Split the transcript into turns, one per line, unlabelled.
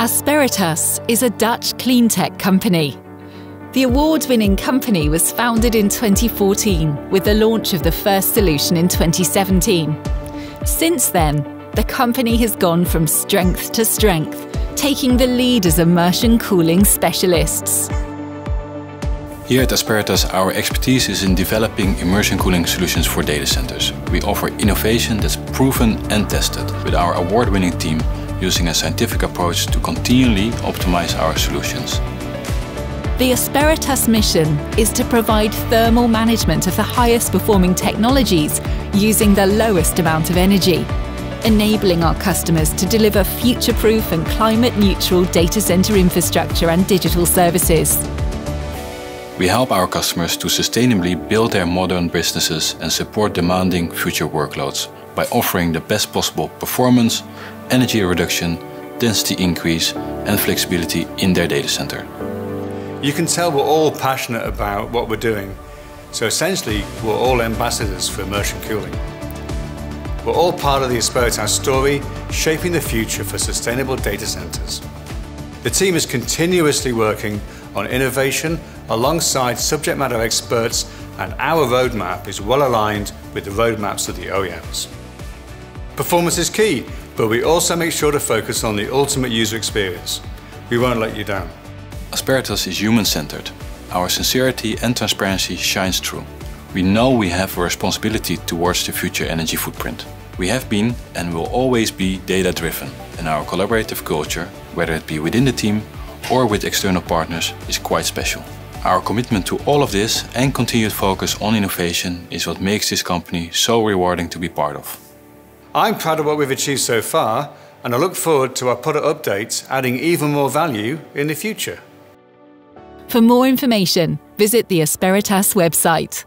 Asperitas is a Dutch cleantech company. The award winning company was founded in 2014 with the launch of the first solution in 2017. Since then, the company has gone from strength to strength, taking the lead as immersion cooling specialists.
Here at Asperitas, our expertise is in developing immersion cooling solutions for data centers. We offer innovation that's proven and tested with our award-winning team using a scientific approach to continually optimize our solutions.
The Asperitas mission is to provide thermal management of the highest performing technologies using the lowest amount of energy, enabling our customers to deliver future-proof and climate-neutral data center infrastructure and digital services.
We help our customers to sustainably build their modern businesses and support demanding future workloads by offering the best possible performance, energy reduction, density increase and flexibility in their data center.
You can tell we're all passionate about what we're doing. So essentially, we're all ambassadors for immersion cooling. We're all part of the Asperitas story, shaping the future for sustainable data centers. The team is continuously working on innovation alongside subject matter experts and our roadmap is well aligned with the roadmaps of the OEMs. Performance is key, but we also make sure to focus on the ultimate user experience. We won't let you down.
Asperitas is human-centered. Our sincerity and transparency shines through. We know we have a responsibility towards the future energy footprint. We have been and will always be data-driven, and our collaborative culture, whether it be within the team or with external partners, is quite special. Our commitment to all of this and continued focus on innovation is what makes this company so rewarding to be part of.
I'm proud of what we've achieved so far, and I look forward to our product updates adding even more value in the future.
For more information, visit the Asperitas website.